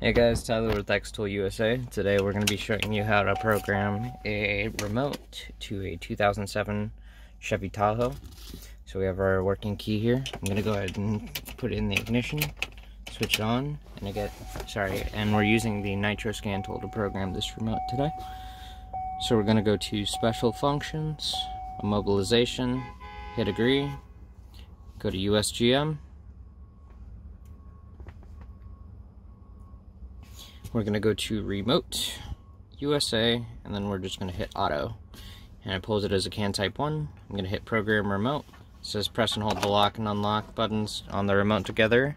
Hey guys, Tyler with Xtool USA. Today we're going to be showing you how to program a remote to a 2007 Chevy Tahoe. So we have our working key here. I'm going to go ahead and put in the ignition, switch it on, and I get, sorry, and we're using the Nitro Scan tool to program this remote today. So we're going to go to Special Functions, Immobilization, hit Agree, go to USGM, we're gonna go to remote USA and then we're just gonna hit auto. And it pulls it as a CAN type 1 I'm gonna hit program remote. It says press and hold the lock and unlock buttons on the remote together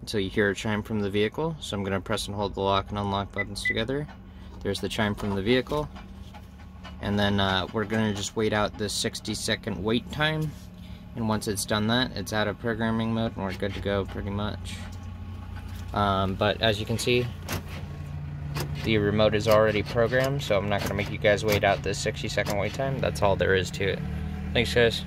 until you hear a chime from the vehicle. So I'm gonna press and hold the lock and unlock buttons together. There's the chime from the vehicle. And then uh, we're gonna just wait out the 60 second wait time. And once it's done that it's out of programming mode and we're good to go pretty much. Um, but as you can see, the remote is already programmed, so I'm not going to make you guys wait out this 60 second wait time. That's all there is to it. Thanks, guys.